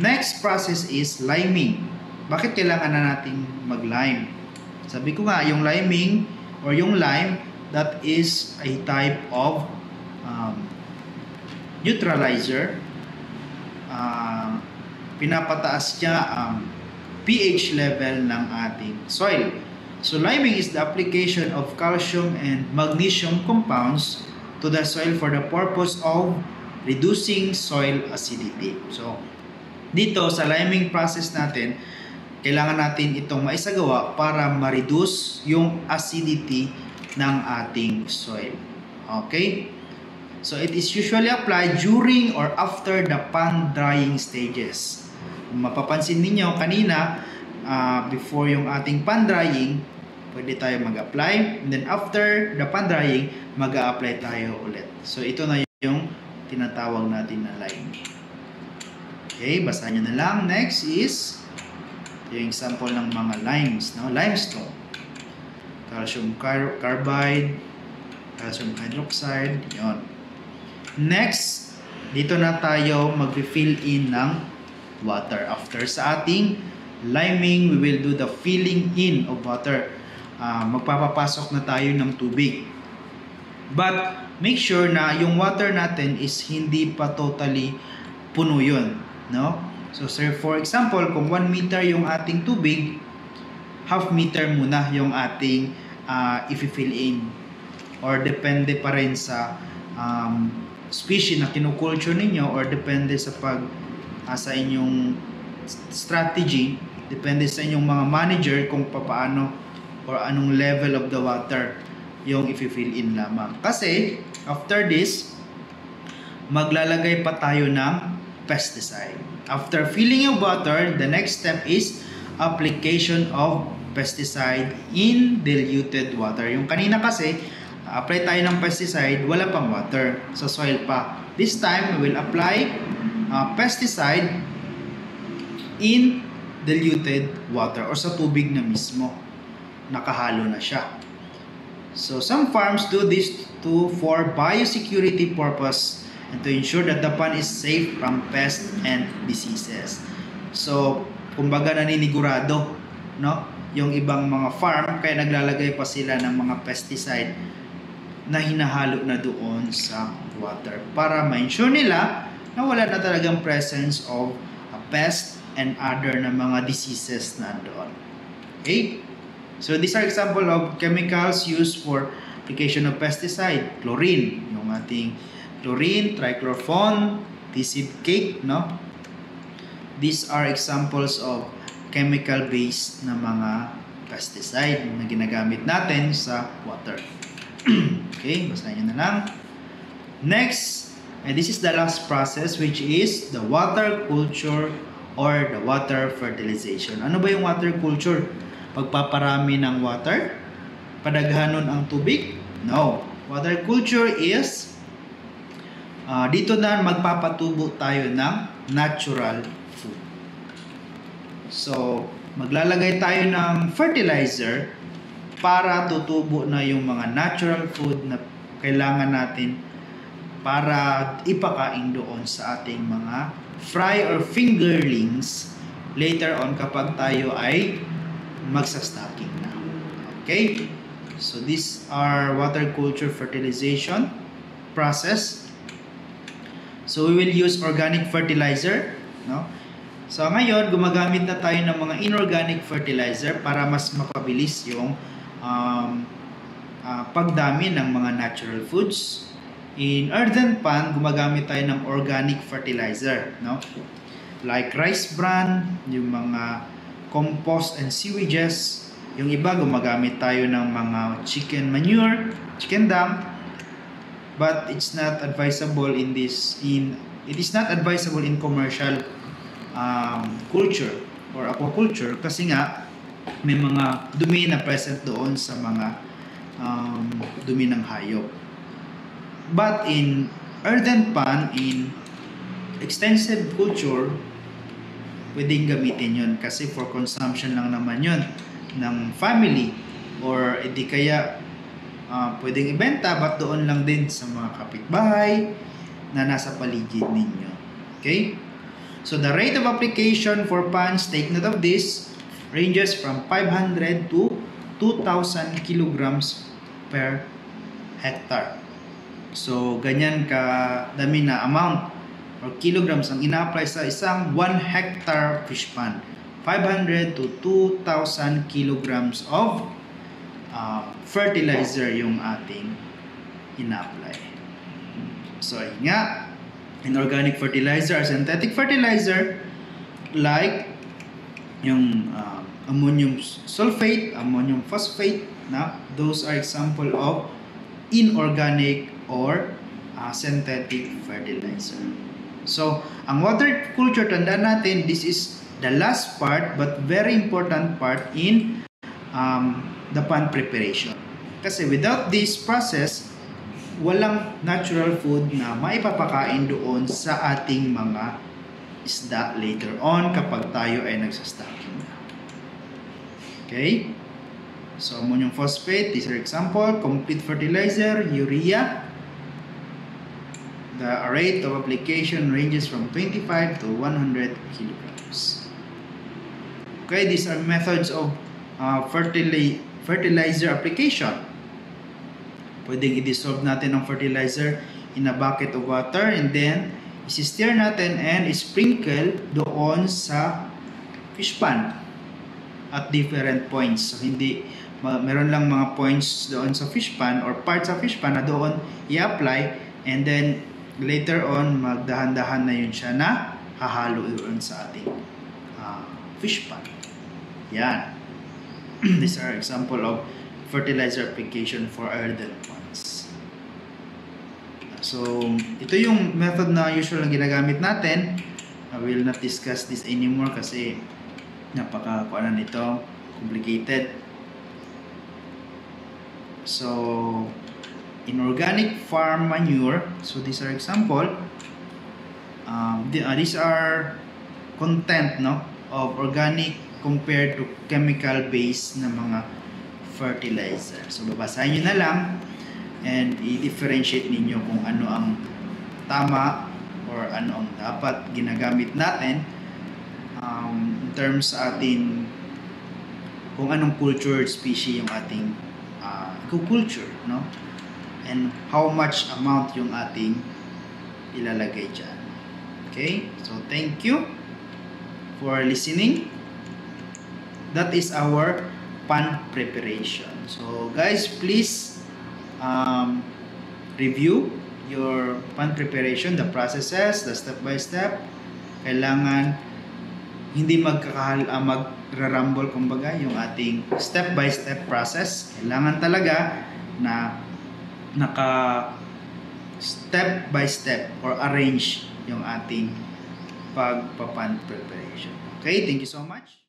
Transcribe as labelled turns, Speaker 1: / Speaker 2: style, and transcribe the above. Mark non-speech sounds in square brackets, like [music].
Speaker 1: Next process is liming. Bakit kailangan na natin mag-lime? Sabi ko nga, yung liming or yung lime, that is a type of um, neutralizer. Uh, pinapataas niya ang pH level ng ating soil. So liming is the application of calcium and magnesium compounds to the soil for the purpose of reducing soil acidity. So dito sa liming process natin, kailangan natin itong maisagawa para ma-reduce yung acidity ng ating soil. Okay? So it is usually applied during or after the pan-drying stages. Mapapansin ninyo kanina, uh, before yung ating pan-drying, pwede tayo mag-apply. And then after the pan-drying, mag-a-apply tayo ulit. So ito na yung tinatawag natin na lime. Okay, basahin nyo na lang. Next is yung example ng mga limes, no? limestone. Calcium car carbide, calcium hydroxide, yon. Next, dito na tayo mag-fill in ng water. After sa ating liming, we will do the filling in of water. Uh, magpapapasok na tayo ng tubig. But, make sure na yung water natin is hindi pa totally puno yun. No? So, sir, for example, kung 1 meter yung ating tubig, half meter muna yung ating uh, i-fill in. Or depende pa rin sa um, species na kinukulture ninyo or depende sa pag uh, sa inyong strategy, depende sa inyong mga manager kung paano or anong level of the water yung i-fill in lamang. Kasi after this, maglalagay pa tayo ng pesticide. After filling yung water, the next step is application of pesticide in diluted water. Yung kanina kasi, apply tayo ng pesticide, wala pang water sa soil pa. This time, we will apply uh, pesticide in diluted water or sa tubig na mismo. Nakahalo na siya. So, some farms do this to for biosecurity purpose and to ensure that the pond is safe from pests and diseases. So, kumbaga naninigurado, no? Yung ibang mga farm, kaya naglalagay pa sila ng mga pesticide na hinahalo na doon sa water para ma-ensure nila na wala na talagang presence of a pest and other na mga diseases na doon. Okay? So these are example of chemicals used for application of pesticide. Chlorine, yung ating chlorine, trichlorphon, TC cake, no? These are examples of chemical-based na mga pesticide na ginagamit natin sa water. [clears throat] okay, basahin nyo na lang. Next, and this is the last process which is the water culture or the water fertilization. Ano ba yung water culture? Pagpaparami ng water? Padaghanon ang tubig? No. Water culture is uh, dito na magpapatubo tayo ng natural food. So, maglalagay tayo ng fertilizer para tutubo na yung mga natural food na kailangan natin para ipakain doon sa ating mga fry or fingerlings later on kapag tayo ay magsastocking na. Okay? So these are water culture fertilization process. So we will use organic fertilizer, no? So ngayon, gumagamit na tayo ng mga inorganic fertilizer para mas mapabilis yung um, uh, pagdami ng mga natural foods. In earthen pan, gumagamit tayo ng organic fertilizer, no? Like rice bran, yung mga compost and sewages. Yung iba, gumagamit tayo ng mga chicken manure, chicken dung. But it's not advisable in this, in, it is not advisable in commercial um, culture or aquaculture kasi nga may mga dumi na present doon sa mga um, dumi ng hayop. But in earthen pan, in extensive culture, pwedeng gamitin yon kasi for consumption lang naman yon ng family or edi kaya uh, pwedeng ibenta but doon lang din sa mga kapitbahay na nasa paligid ninyo. Okay? So the rate of application for funds, take note of this, ranges from 500 to 2,000 kilograms per hectare. So, ganyan ka dami na amount or kilograms ang ina-apply sa isang 1 hectare fish pond. 500 to 2,000 kilograms of uh, fertilizer yung ating ina-apply. So, ayun nga, inorganic fertilizer or synthetic fertilizer like yung uh, ammonium sulfate, ammonium phosphate, na those are example of inorganic or uh, synthetic fertilizer. So, ang water culture, tandaan natin, this is the last part but very important part in um, the pond preparation. Kasi without this process, walang natural food na maipapakain doon sa ating mga isda later on kapag tayo ay nagsastocking na. Okay? So, ammonium phosphate, these are example, complete fertilizer, urea. The rate of application ranges from 25 to 100 kilograms. Okay, these are methods of uh, fertili fertilizer application. Pwedeng i-dissolve natin ang fertilizer in a bucket of water and then isi-stir natin and sprinkle doon sa fish pond at different points. So, hindi meron lang mga points doon sa fish pan or parts sa fish pan na doon i-apply and then later on magdahan-dahan na yun siya na hahalo yun sa ating uh, fish pan. Yan. [clears throat] These are example of fertilizer application for earthen ponds. So, ito yung method na usual na ginagamit natin. I will not discuss this anymore kasi napaka kuanan nito complicated So, inorganic farm manure, so these are example, um, the, uh, these are content no, of organic compared to chemical-based na mga fertilizer. So, babasahin nyo na lang and i-differentiate ninyo kung ano ang tama or ano ang dapat ginagamit natin um, in terms sa atin kung anong cultured species yung ating agriculture, no? And how much amount yung ating ilalagay dyan. Okay? So, thank you for listening. That is our pan preparation. So, guys, please um, review your pan preparation, the processes, the step-by-step. Kailangan hindi magkakahal uh, magrarumble kumbaga yung ating step by step process kailangan talaga na naka step by step or arrange yung ating pagpapan preparation okay thank you so much